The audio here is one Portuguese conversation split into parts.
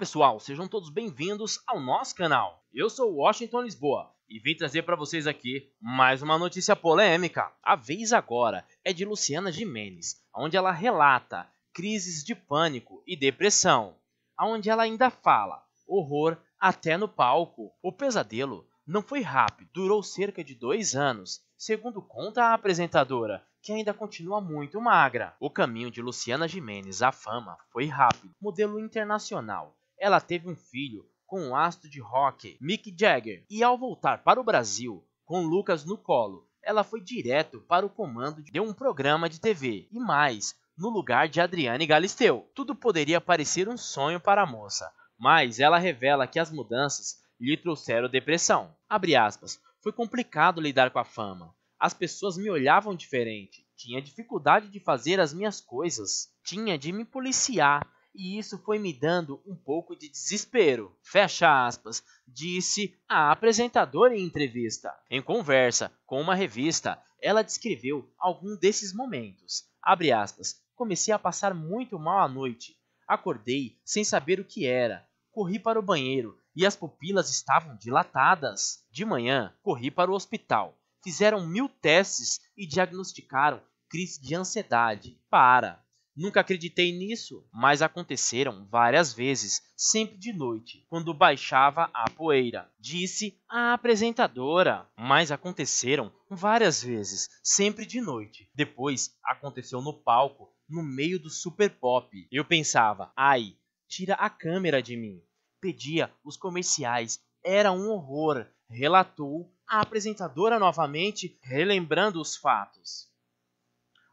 pessoal, sejam todos bem-vindos ao nosso canal. Eu sou Washington Lisboa e vim trazer para vocês aqui mais uma notícia polêmica. A vez agora é de Luciana Gimenez, onde ela relata crises de pânico e depressão, onde ela ainda fala horror até no palco. O pesadelo não foi rápido, durou cerca de dois anos, segundo conta a apresentadora, que ainda continua muito magra. O caminho de Luciana Gimenez à fama foi rápido. Modelo internacional, ela teve um filho com o astro de rock Mick Jagger e ao voltar para o Brasil com Lucas no colo, ela foi direto para o comando de um programa de TV e mais, no lugar de Adriane Galisteu. Tudo poderia parecer um sonho para a moça, mas ela revela que as mudanças lhe trouxeram depressão. Aspas, foi complicado lidar com a fama. As pessoas me olhavam diferente. Tinha dificuldade de fazer as minhas coisas. Tinha de me policiar. E isso foi me dando um pouco de desespero. Fecha aspas, disse a apresentadora em entrevista. Em conversa com uma revista, ela descreveu algum desses momentos. Abre aspas, comecei a passar muito mal à noite. Acordei sem saber o que era. Corri para o banheiro e as pupilas estavam dilatadas. De manhã, corri para o hospital. Fizeram mil testes e diagnosticaram crise de ansiedade. Para! Nunca acreditei nisso, mas aconteceram várias vezes, sempre de noite, quando baixava a poeira, disse a apresentadora. Mas aconteceram várias vezes, sempre de noite. Depois aconteceu no palco, no meio do super pop. Eu pensava, ai, tira a câmera de mim pedia os comerciais. Era um horror, relatou a apresentadora novamente, relembrando os fatos.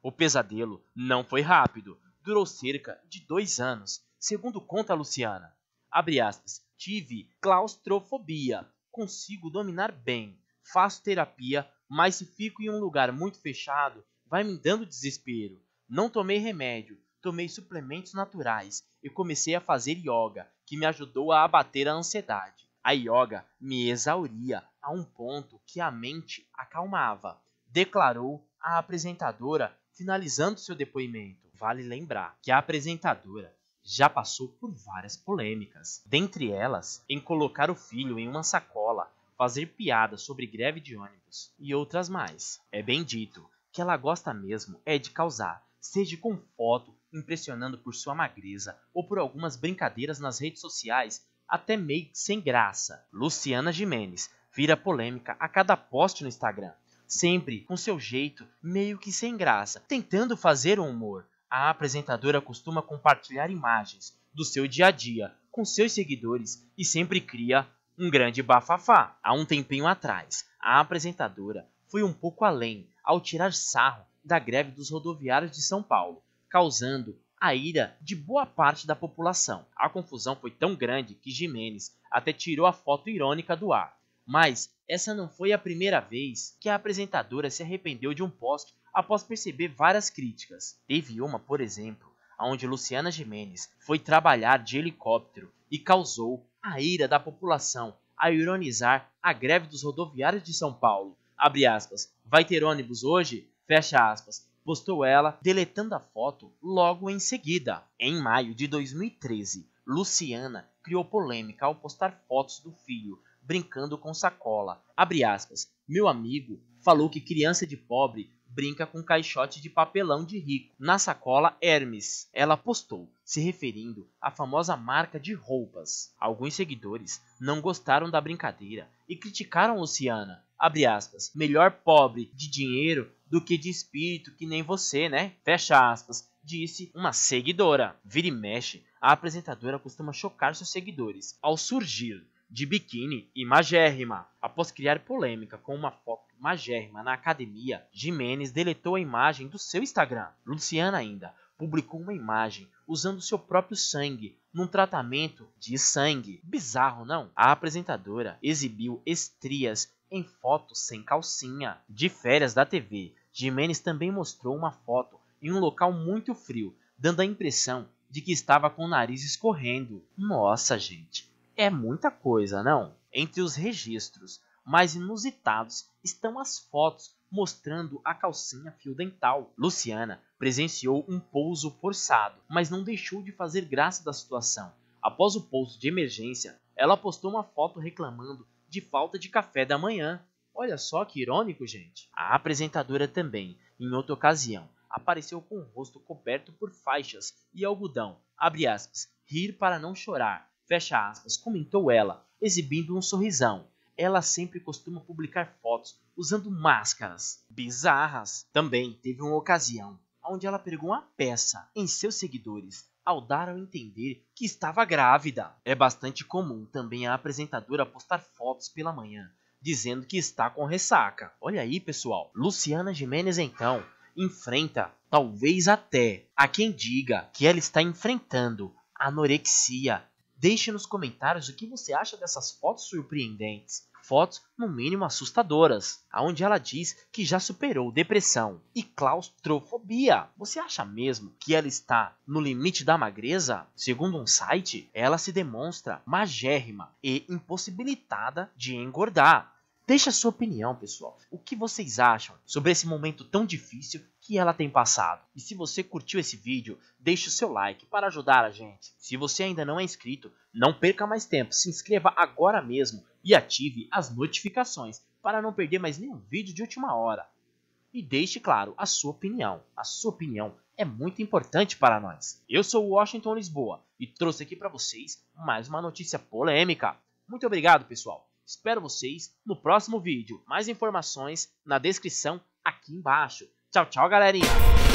O pesadelo não foi rápido, durou cerca de dois anos, segundo conta Luciana. Abre aspas, tive claustrofobia, consigo dominar bem, faço terapia, mas se fico em um lugar muito fechado, vai me dando desespero. Não tomei remédio, tomei suplementos naturais e comecei a fazer yoga, que me ajudou a abater a ansiedade. A yoga me exauria a um ponto que a mente acalmava, declarou a apresentadora, finalizando seu depoimento. Vale lembrar que a apresentadora já passou por várias polêmicas, dentre elas em colocar o filho em uma sacola, fazer piadas sobre greve de ônibus e outras mais. É bem dito que ela gosta mesmo é de causar, seja com foto impressionando por sua magreza ou por algumas brincadeiras nas redes sociais, até meio sem graça. Luciana Jimenez vira polêmica a cada post no Instagram, sempre com seu jeito meio que sem graça, tentando fazer um humor. A apresentadora costuma compartilhar imagens do seu dia a dia com seus seguidores e sempre cria um grande bafafá. Há um tempinho atrás, a apresentadora foi um pouco além ao tirar sarro da greve dos rodoviários de São Paulo, causando a ira de boa parte da população. A confusão foi tão grande que Jimenez até tirou a foto irônica do ar. Mas essa não foi a primeira vez que a apresentadora se arrependeu de um post após perceber várias críticas. Teve uma, por exemplo, onde Luciana Jimenez foi trabalhar de helicóptero e causou a ira da população a ironizar a greve dos rodoviários de São Paulo. Abre aspas, vai ter ônibus hoje? Fecha aspas. Postou ela, deletando a foto logo em seguida. Em maio de 2013, Luciana criou polêmica ao postar fotos do filho brincando com sacola. Abre aspas. Meu amigo falou que criança de pobre brinca com caixote de papelão de rico. Na sacola Hermes, ela postou, se referindo à famosa marca de roupas. Alguns seguidores não gostaram da brincadeira e criticaram Luciana. Abre aspas. Melhor pobre de dinheiro do que de espírito que nem você, né? Fecha aspas. Disse uma seguidora. Vira e mexe, a apresentadora costuma chocar seus seguidores ao surgir de biquíni e magérrima. Após criar polêmica com uma foto magérrima na academia, Jimenez deletou a imagem do seu Instagram. Luciana ainda publicou uma imagem usando seu próprio sangue num tratamento de sangue. Bizarro, não? A apresentadora exibiu estrias em fotos sem calcinha. De férias da TV, Jimenez também mostrou uma foto em um local muito frio, dando a impressão de que estava com o nariz escorrendo. Nossa, gente, é muita coisa, não? Entre os registros mais inusitados estão as fotos mostrando a calcinha fio dental. Luciana presenciou um pouso forçado, mas não deixou de fazer graça da situação Após o posto de emergência, ela postou uma foto reclamando de falta de café da manhã. Olha só que irônico, gente. A apresentadora também, em outra ocasião, apareceu com o rosto coberto por faixas e algodão. Aspas, rir para não chorar. Fecha aspas, comentou ela, exibindo um sorrisão. Ela sempre costuma publicar fotos usando máscaras bizarras. Também teve uma ocasião onde ela pegou uma peça em seus seguidores ao dar a entender que estava grávida. É bastante comum também a apresentadora postar fotos pela manhã dizendo que está com ressaca. Olha aí, pessoal. Luciana Jimenez então enfrenta, talvez até, a quem diga que ela está enfrentando anorexia. Deixe nos comentários o que você acha dessas fotos surpreendentes. Fotos, no mínimo, assustadoras, onde ela diz que já superou depressão e claustrofobia. Você acha mesmo que ela está no limite da magreza? Segundo um site, ela se demonstra magérrima e impossibilitada de engordar. Deixe a sua opinião, pessoal. O que vocês acham sobre esse momento tão difícil que ela tem passado? E se você curtiu esse vídeo, deixe o seu like para ajudar a gente. Se você ainda não é inscrito, não perca mais tempo, se inscreva agora mesmo e ative as notificações para não perder mais nenhum vídeo de última hora. E deixe claro a sua opinião. A sua opinião é muito importante para nós. Eu sou o Washington Lisboa e trouxe aqui para vocês mais uma notícia polêmica. Muito obrigado, pessoal. Espero vocês no próximo vídeo. Mais informações na descrição aqui embaixo. Tchau, tchau, galerinha!